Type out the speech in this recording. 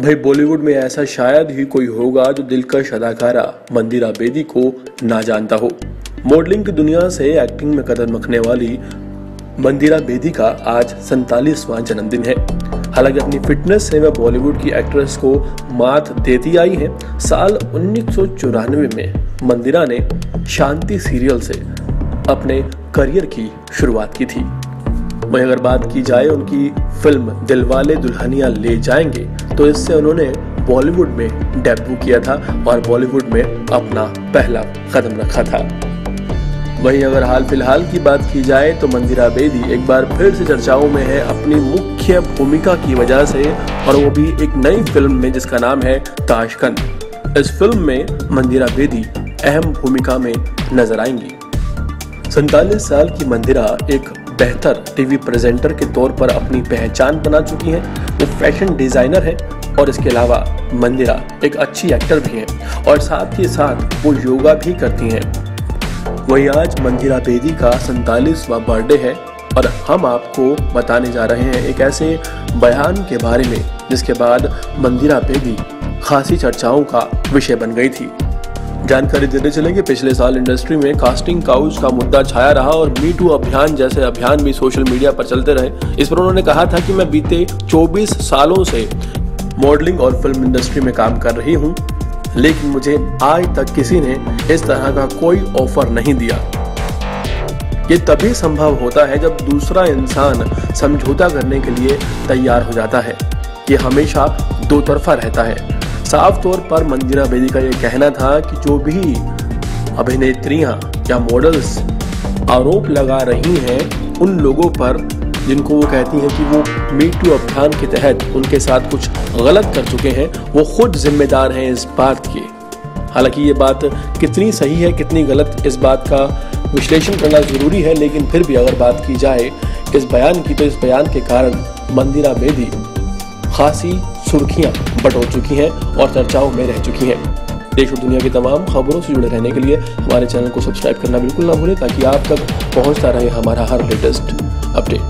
भाई, बॉलीवुड में ऐसा शायद ही कोई होगा जो दिलकश अदाकारा मंदिरा बेदी को ना जानता हो। मॉडलिंग की दुनिया से एक्टिंग में कदम रखने वाली मंदिरा बेदी का आज सैतालीसवां जन्मदिन है। हालाँकि अपनी फिटनेस से वह बॉलीवुड की एक्ट्रेस को मात देती आई है। साल उन्नीस सौ चौरानवे में मंदिरा ने शांति सीरियल से अपने करियर की शुरुआत की थी। वहीं अगर बात की जाए उनकी फ़िल्म दिलवाले दुल्हनिया ले जाएँगे तो इससे उन्होंने बॉलीवुड में डेब्यू किया था और बॉलीवुड में अपना पहला कदम रखा था। वहीं अगर हाल फ़िलहाल की बात की जाए तो मंदिरा बेदी एक बार फिर से चर्चाओं में है अपनी मुख्य भूमिका की वजह से, और वो भी एक नई फ़िल्म में जिसका नाम है ताशकंद। इस फ़िल्म में मंदिरा बेदी अहम भूमिका में नज़र आएँगी। सैतालीस साल की मंदिरा एक बेहतर टीवी प्रेजेंटर के तौर पर अपनी पहचान बना चुकी हैं। वो फ़ैशन डिज़ाइनर है और इसके अलावा मंदिरा एक अच्छी एक्टर भी हैं और साथ ही साथ वो योगा भी करती हैं। वही आज मंदिरा बेदी का सैतालीसवा बर्थडे है और हम आपको बताने जा रहे हैं एक ऐसे बयान के बारे में, जिसके बाद मंदिरा बेदी खासी चर्चाओं का विषय बन गई थी। जानकारी देते कि पिछले साल इंडस्ट्री में कास्टिंग काउच का मुद्दा छाया रहा और मी टू अभियान जैसे अभियान भी सोशल मीडिया पर चलते रहे। इस पर उन्होंने कहा था कि मैं बीते 24 सालों से मॉडलिंग और फ़िल्म इंडस्ट्री में काम कर रही हूँ, लेकिन मुझे आज तक किसी ने इस तरह का कोई ऑफ़र नहीं दिया। ये तभी संभव होता है जब दूसरा इंसान समझौता करने के लिए तैयार हो जाता है ये हमेशा दो तरफा रहता है। साफ़ तौर पर मंदिरा बेदी का यह कहना था कि जो भी अभिनेत्रियाँ या मॉडल्स आरोप लगा रही हैं, उन लोगों पर जिनको वो कहती हैं कि वो मी टू अभियान के तहत उनके साथ कुछ गलत कर चुके हैं, वो खुद जिम्मेदार हैं इस बात के। हालाँकि ये बात कितनी सही है, कितनी गलत, इस बात का विश्लेषण करना ज़रूरी है, लेकिन फिर भी अगर बात की जाए, इस बयान की तो इस बयान के कारण मंदिरा बेदी खासी सुर्खियाँ बटोर चुकी हैं और चर्चाओं में रह चुकी हैं। देश और दुनिया की तमाम खबरों से जुड़े रहने के लिए हमारे चैनल को सब्सक्राइब करना बिल्कुल ना भूलें, ताकि आप तक पहुँचता रहे हमारा हर लेटेस्ट अपडेट।